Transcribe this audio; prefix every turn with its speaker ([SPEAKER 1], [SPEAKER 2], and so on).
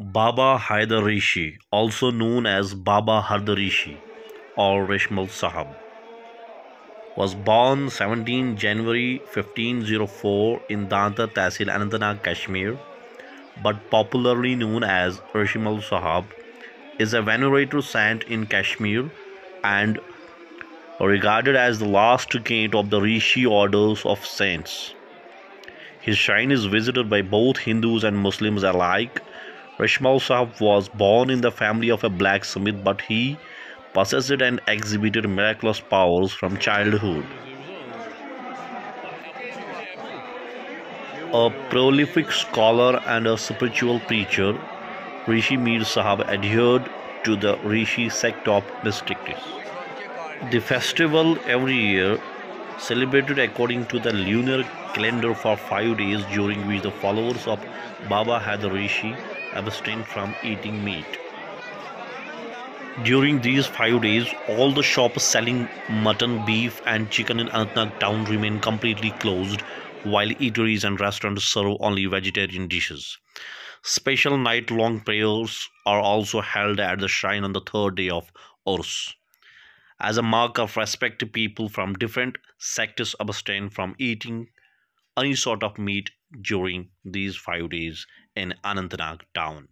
[SPEAKER 1] Baba Haidar Rishi, also known as Baba Hardi Rishi or Reshi Moul Sahab, was born 17 January 1504 in Danta Tehsil, Anantnag, Kashmir, but popularly known as Reshi Moul Sahab, is a venerated saint in Kashmir and regarded as the last gate of the Rishi orders of saints. His shrine is visited by both Hindus and Muslims alike Reshi Moul Sahib was born in the family of a blacksmith, but he possessed and exhibited miraculous powers from childhood. A prolific scholar and a spiritual preacher, Rishi Mir Sahib adhered to the Rishi sect of mystics. The festival every year celebrated according to the lunar calendar for five days during which the followers of Baba Haidar Rishi abstain from eating meat. During these five days, all the shops selling mutton, beef, and chicken in Anantnag town remain completely closed, while eateries and restaurants serve only vegetarian dishes. Special night long prayers are also held at the shrine on the third day of Urs. As a mark of respect, people from different sectors abstain from eating any sort of meat during these five days in Anantnag town.